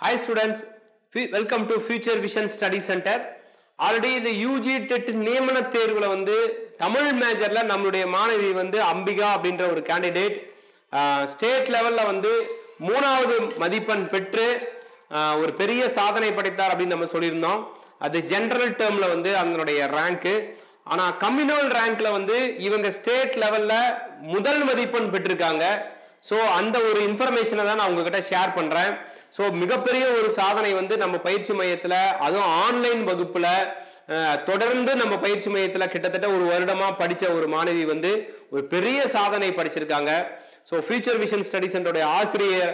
Hi students welcome to future vision study centre already இந்த UG TET நியமன தேர்வுல வந்து தமிழ் மேஜர்ல நம்மளுடைய மாணவி வந்து அம்பிகா அப்படின்ற ஒரு கேண்டிடேட் ஸ்டேட் லெவல்ல வந்து மூணாவது மதிப்பெண் பெற்று ஒரு பெரிய சாதனை படைத்தார் அப்படின்னு நம்ம சொல்லியிருந்தோம். அது ஜென்ரல் டேர்ம்ல வந்து அதனுடைய ரேங்க்கு ஆனால் கம்யூனல் ரேங்க்ல வந்து இவங்க ஸ்டேட் லெவல்ல முதல் மதிப்பெண் பெற்றிருக்காங்க. ஸோ அந்த ஒரு இன்ஃபர்மேஷனை தான் நான் உங்ககிட்ட ஷேர் பண்றேன். ஸோ மிகப்பெரிய ஒரு சாதனை வந்து நம்ம பயிற்சி மையத்தில் அதுவும் ஆன்லைன் வகுப்பில் தொடர்ந்து நம்ம பயிற்சி மையத்தில் கிட்டத்தட்ட ஒரு வருடமாக படித்த ஒரு மாணவி வந்து ஒரு பெரிய சாதனை படிச்சிருக்காங்க. ஸோ ஃபியூச்சர் விஷன் ஸ்டடி சென்டருடைய ஆசிரியர்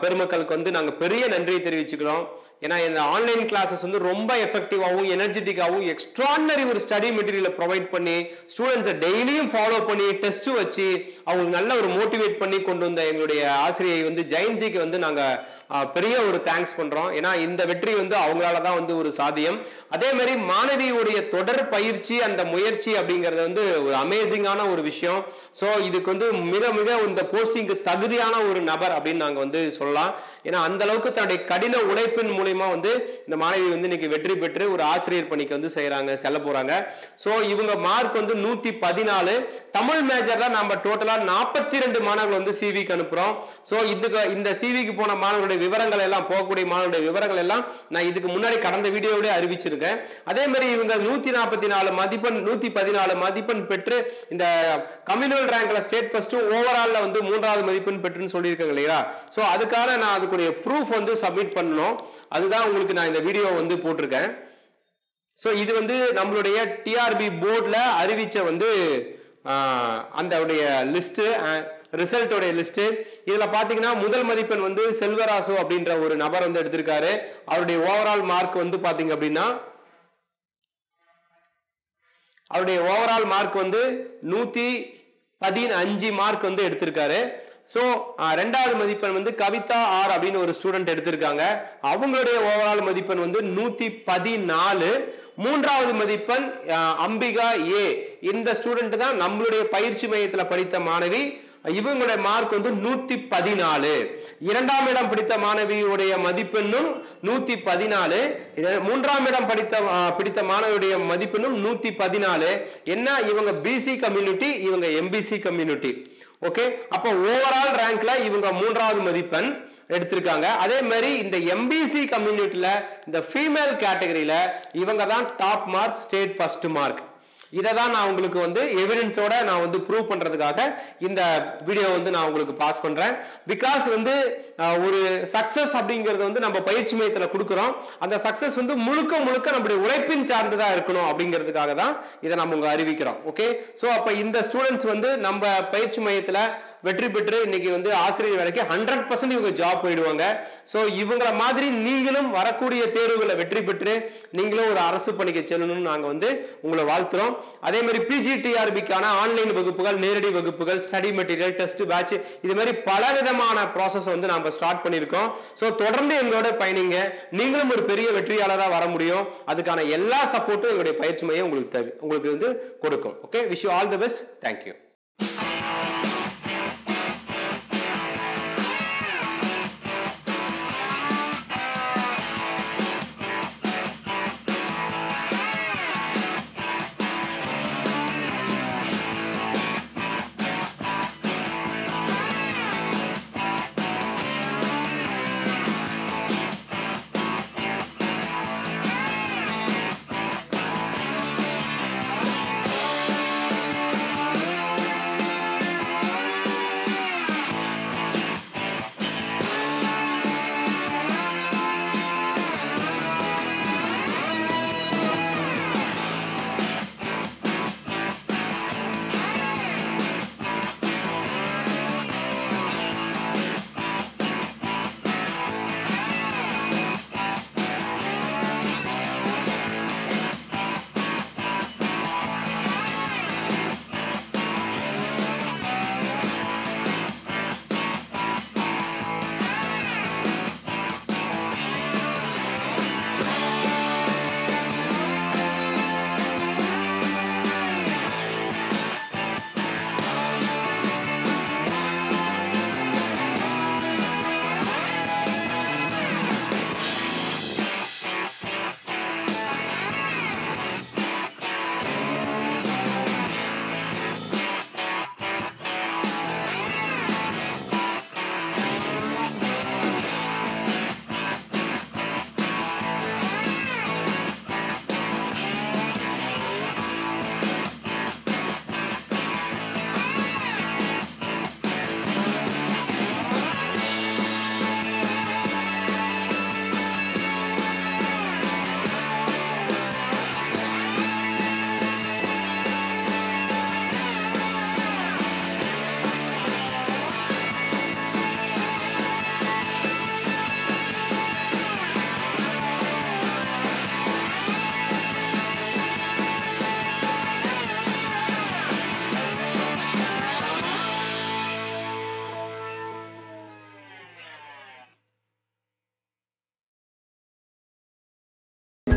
பெருமக்களுக்கு வந்து நாங்கள் பெரிய நன்றியை தெரிவிச்சுக்கிறோம். ஏன்னா இந்த ஆன்லைன் கிளாஸஸ் வந்து ரொம்ப எஃபெக்டிவாகவும் எனர்ஜெட்டிக்காகவும் எக்ஸ்ட்ரானரி ஒரு ஸ்டடி மெட்டீரியலை ப்ரொவைட் பண்ணி ஸ்டூடெண்ட்ஸை டெய்லியும் ஃபாலோ பண்ணி டெஸ்ட் வச்சு அவங்களுக்கு நல்ல ஒரு மோட்டிவேட் பண்ணி கொண்டு வந்த எங்களுடைய ஆசிரியை வந்து ஜெயந்திக்கு வந்து நாங்கள் பெரிய ஒரு தேங்க்ஸ் பண்றோம். ஏன்னா இந்த வெற்றி வந்து அவங்களால தான் வந்து ஒரு சாத்தியம். அதே மாதிரி மாணவியுடைய தொடர் பயிற்சி அந்த முயற்சி அப்படிங்கிறது வந்து ஒரு அமேசிங்கான ஒரு விஷயம். ஸோ இதுக்கு வந்து மிக மிக இந்த போஸ்டிங்க்கு தகுதியான ஒரு நபர் அப்படின்னு நாங்கள் வந்து சொல்லலாம். ஏன்னா அந்த அளவுக்கு தன்னுடைய கடின உழைப்பின் மூலயமா வந்து இந்த மாணவி வந்து இன்னைக்கு வெற்றி பெற்று ஒரு ஆசிரியர் பணிக்கு வந்து செய்கிறாங்க செல்ல போகிறாங்க ஸோ இவங்க மார்க் வந்து நூற்றி பதினாலு தமிழ் மேஜரில் நம்ம டோட்டலாக நாற்பத்தி ரெண்டு மாணவர்கள் வந்து சிவிக்கு அனுப்புகிறோம் ஸோ இதுக்கு இந்த சிவிக்கு போன மாணவர்களுடைய விவரங்கள் எல்லாம் போகக்கூடிய மாணவருடைய விவரங்கள் எல்லாம் நான் இதுக்கு முன்னாடி கடந்த வீடியோவிலே அறிவிச்சிருக்கேன். அதே மாதிரி இவங்க நூத்தி நாற்பத்தி நாலு மதிப்பெண் நூத்தி பதினாலு மதிப்பெண் பெற்று இந்த கம்யூனல் ரேங்க்ல ஸ்டேட் ஃபர்ஸ்ட் ஓவரால்ல வந்து மூன்றாவது மதிப்பெண் பெற்றுன்னு சொல்லியிருக்காங்க இல்லையா? ஸோ அதுக்காக நான் அதுக்குரிய ப்ரூஃப் வந்து சப்மிட் பண்ணணும். அதுதான் உங்களுக்கு நான் இந்த வீடியோ வந்து போட்டிருக்கேன். ஸோ இது வந்து நம்மளுடைய டிஆர்பி போர்டில் அறிவிச்ச வந்து அந்த லிஸ்ட்டு ரிசல்ட்டோடைய லிஸ்ட்டு. இதில் பார்த்தீங்கன்னா முதல் மதிப்பெண் வந்து செல்வராசு அப்படின்ற ஒரு நபர் வந்து எடுத்திருக்காரு. அவருடைய ஓவரால் மார்க் வந்து பார்த்தீங்க அப்படின்னா அவருடைய ஓவரால் மார்க் வந்து நூத்தி பதினஞ்சு மார்க் வந்து எடுத்திருக்காரு. ஸோ ரெண்டாவது மதிப்பெண் வந்து கவிதா ஆர் அப்படின்னு ஒரு ஸ்டூடெண்ட் எடுத்திருக்காங்க. அவங்களுடைய ஓவரால் மதிப்பெண் வந்து நூத்தி பதினாலு. மூன்றாவது மதிப்பெண் அம்பிகா ஏ. இந்த ஸ்டூடெண்ட் தான் நம்மளுடைய பயிற்சி மையத்தில் படித்த மாணவி. இவங்களுடைய மார்க் வந்து நூத்தி பதினாலு. இரண்டாம் இடம் பிடித்த மாணவியுடைய மதிப்பெண்ணும் நூத்தி பதினாலு. மூன்றாம் இடம் படித்த பிடித்த மாணவியுடைய மதிப்பெண்ணும் நூத்தி பதினாலு. என்ன? இவங்க பிசி கம்யூனிட்டி இவங்க எம்பிசி கம்யூனிட்டி ஓகே அப்போ ஓவரால் ரேங்க்ல இவங்க மூன்றாவது மதிப்பெண் எடுத்திருக்காங்க. அதே மாதிரி இந்த எம்பிசி கம்யூனிட்டியில இந்த ஃபீமேல் கேட்டகரியில இவங்க தான் top mark state first mark இதை தான் நான் உங்களுக்கு வந்து எவிடன்ஸோட நான் வந்து ப்ரூவ் பண்ணுறதுக்காக இந்த வீடியோ வந்து நான் உங்களுக்கு பாஸ் பண்ணுறேன் பிகாஸ் வந்து ஒரு சக்ஸஸ் அப்படிங்கிறது வந்து நம்ம பயிற்சி மையத்தில் கொடுக்குறோம். அந்த சக்ஸஸ் வந்து முழுக்க முழுக்க நம்முடைய உழைப்பின் சார்ந்ததாக இருக்கணும் அப்படிங்கிறதுக்காக தான் இதை நம்ம அறிவிக்கிறோம். ஓகே ஸோ அப்போ இந்த ஸ்டூடெண்ட்ஸ் வந்து நம்ம பயிற்சி மையத்தில் வெற்றி பெற்று இன்னைக்கு வந்து ஆசிரியர் வேலைக்கு ஹண்ட்ரட் பர்சன்ட் இவங்க ஜாப் போயிடுவாங்க. ஸோ இவங்கள மாதிரி நீங்களும் வரக்கூடிய தேர்வுகளை வெற்றி பெற்று நீங்களும் ஒரு அரசு பணிக்கு செல்லணும்னு நாங்கள் வந்து உங்களை வாழ்த்துறோம். அதே மாதிரி பிஜிடிஆர்பிக்கான ஆன்லைன் வகுப்புகள் நேரடி வகுப்புகள் ஸ்டடி மெட்டீரியல் டெஸ்ட் பேட்ச் இது மாதிரி பல விதமான ப்ராசஸ் வந்து நாம் ஸ்டார்ட் பண்ணியிருக்கோம். ஸோ தொடர்ந்து எங்களோட பயணிங்க. நீங்களும் ஒரு பெரிய வெற்றியாளராக வர முடியும். அதுக்கான எல்லா சப்போர்ட்டும் எங்களுடைய பயிற்சி மையம் உங்களுக்கு தரு- உங்களுக்கு வந்து கொடுக்கும். Okay wish you all the best thank you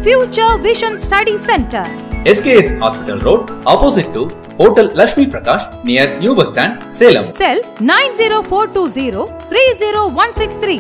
Future Vision Study Center. SKS Hospital Road, opposite to Hotel Lashmi Prakash, near New Bus Stand, Salem. Cell 90420 30163.